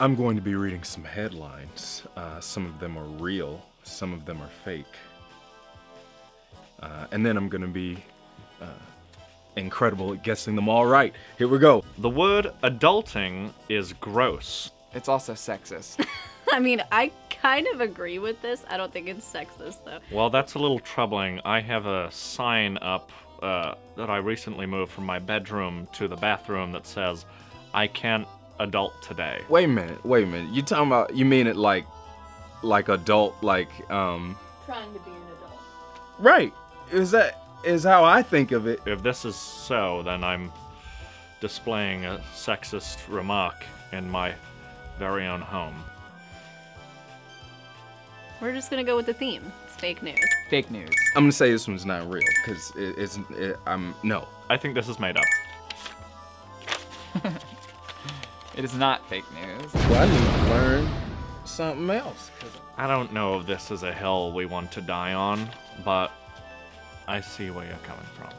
I'm going to be reading some headlines. Uh, some of them are real, some of them are fake. Uh, and then I'm going to be uh, incredible at guessing them all right. Here we go. The word adulting is gross. It's also sexist. I mean, I kind of agree with this. I don't think it's sexist though. Well, that's a little troubling. I have a sign up uh, that I recently moved from my bedroom to the bathroom that says, I can't adult today. Wait a minute, wait a minute. You talking about, you mean it like, like adult, like, um, Trying to be an adult. right. Is that, is how I think of it. If this is so, then I'm displaying a sexist remark in my very own home. We're just gonna go with the theme. It's fake news. Fake news. I'm gonna say this one's not real, because it, it's, it, I'm, no. I think this is made up. It is not fake news. Well, I need to learn something else. 'cause I don't know if this is a hill we want to die on, but I see where you're coming from.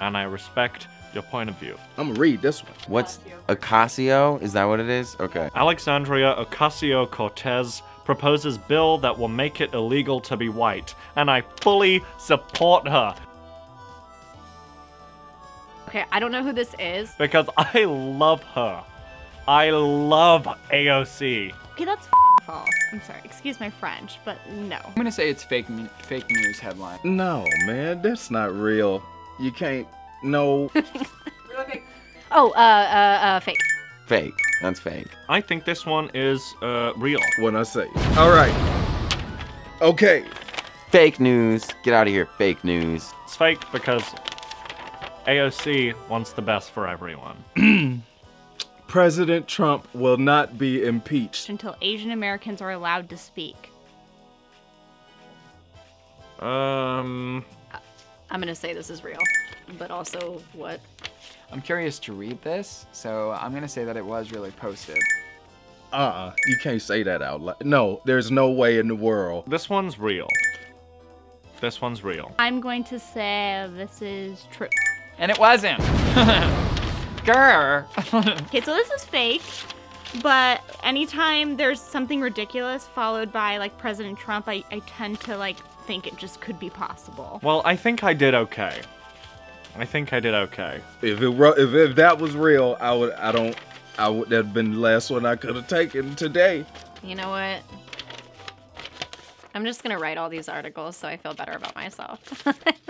And I respect your point of view. I'm gonna read this one. What's Ocasio? Is that what it is? Okay. Alexandria Ocasio Cortez proposes bill that will make it illegal to be white, and I fully support her Okay, I don't know who this is. because I love her. I love AOC. Okay, that's false. I'm sorry. Excuse my French, but no. I'm gonna say it's fake fake news headline. No, man, that's not real. You can't. No. Oh, uh, uh, uh, fake. Fake. That's fake. I think this one is uh, real. what I say. All right. Okay. Fake news. Get out of here. Fake news. It's fake because AOC wants the best for everyone. President Trump will not be impeached. Until Asian Americans are allowed to speak. Um, I'm gonna say this is real, but also what? I'm curious to read this, so I'm gonna say that it was really posted. Uh-uh. You can't say that out loud. No, there's no way in the world. this one's real. This one's real. I'm going to say this is true. And it wasn't. Grr. Okay, so this is fake. But anytime there's something ridiculous followed by like President Trump, I, I tend to like think it just could be possible. Well, I think I did okay. I think I did okay. If it ru- if, if that was real, I would I don't I would that'd have been the last one I could have taken today. You know what? I'm just gonna write all these articles so I feel better about myself.